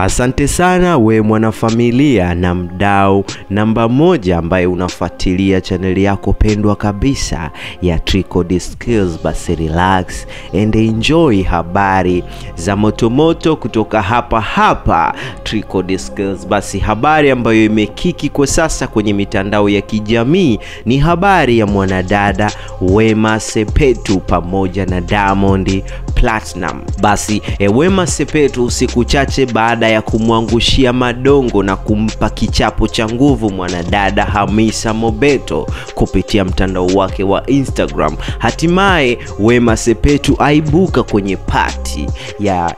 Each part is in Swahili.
Asante sana we mwanafamilia na mdau namba moja ambaye unafuatilia chaneli yako pendwa kabisa ya Trico Skills. Basi relax and enjoy habari za motomoto kutoka hapa hapa Trico Skills. Basi habari ambayo imekiki kwa sasa kwenye mitandao ya kijamii ni habari ya mwanadada Wema Sepetu pamoja na Diamond Platinum. Basi e, Wema Sepetu siku chache baada ya kumwangushia madongo na kumpa kichapo cha nguvu mwanadada Hamisa Mobeto kupitia mtandao wake wa Instagram, hatimaye Wema Sepetu aibuka kwenye pati ya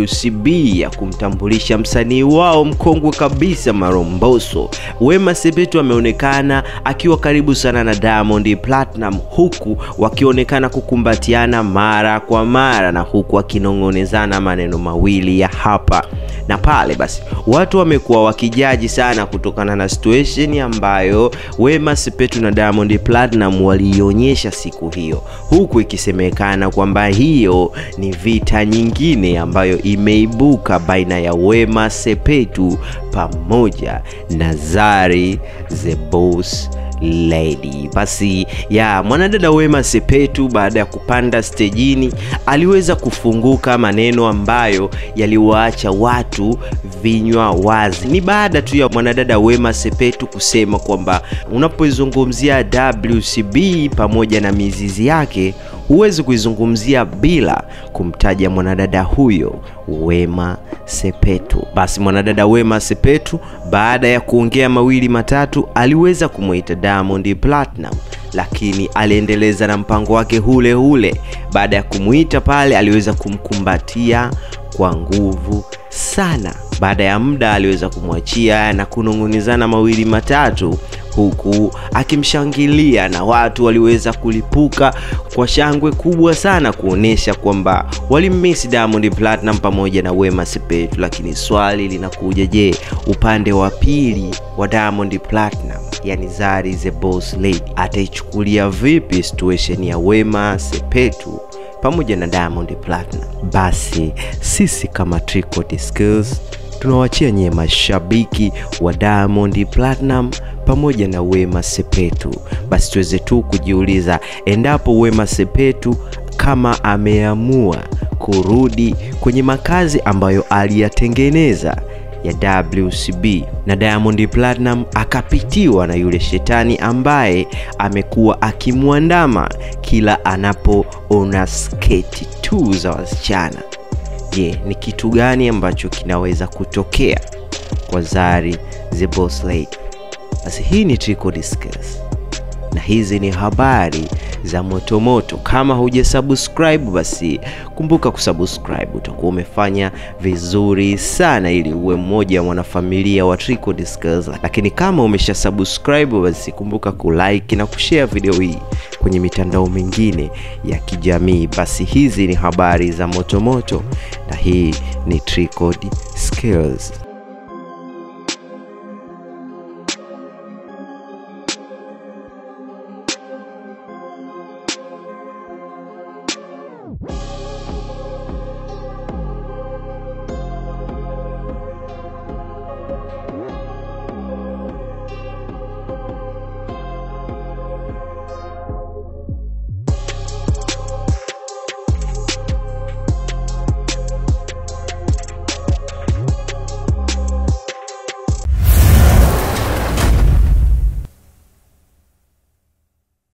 WCB ya kumtambulisha msanii wao mkongwe kabisa Maromboso. Wema Sepetu ameonekana akiwa karibu sana na Diamond Platinum, huku wakionekana kukumbatiana mara kwa mara na huku akinong'onezana maneno mawili ya hapa na pale. Basi watu wamekuwa wakijaji sana kutokana na situation ambayo Wema Sepetu na Diamond Platinum waliionyesha siku hiyo, huku ikisemekana kwamba hiyo ni vita nyingine ambayo imeibuka baina ya Wema Sepetu pamoja na Zari the Boss Lady. Basi ya mwanadada Wema Sepetu baada ya kupanda stejini aliweza kufunguka maneno ambayo yaliwaacha watu vinywa wazi. Ni baada tu ya mwanadada Wema Sepetu kusema kwamba unapozungumzia WCB pamoja na mizizi yake huwezi kuizungumzia bila kumtaja mwanadada huyo Wema Sepetu. Basi mwanadada Wema Sepetu baada ya kuongea mawili matatu aliweza kumwita Diamond Platinum, lakini aliendeleza na mpango wake hule hule. Baada ya kumwita pale, aliweza kumkumbatia kwa nguvu sana. Baada ya muda aliweza kumwachia na kunong'onezana mawili matatu huku akimshangilia na watu waliweza kulipuka kwa shangwe kubwa sana kuonesha kwamba walimmisi Diamond Platinum pamoja na Wema Sepetu. Lakini swali linakuja, je, upande wa pili wa Diamond Platinum, yani Zari the Boss Lady ataichukulia vipi situation ya Wema Sepetu pamoja na Diamond Platinum? Basi sisi kama Tricot Skills tunawachia nyie mashabiki wa Diamond Platinum pamoja na Wema Sepetu, basi tuweze tu kujiuliza endapo Wema Sepetu kama ameamua kurudi kwenye makazi ambayo aliyatengeneza ya WCB na Diamond Platinum akapitiwa na yule shetani ambaye amekuwa akimwandama kila anapoona sketi tu za wasichana. Je, ni kitu gani ambacho kinaweza kutokea kwa Zari the Boss Lady? Basi hii ni Trico Discuss na hizi ni habari za motomoto. Kama hujasubscribe, basi kumbuka kusubscribe, utakuwa umefanya vizuri sana, ili uwe mmoja wa mwanafamilia wa Trico Discuss. Lakini kama umesha subscribe, basi kumbuka kulike na kushare video hii kwenye mitandao mingine ya kijamii. Basi hizi ni habari za motomoto na hii ni Tricode Skills.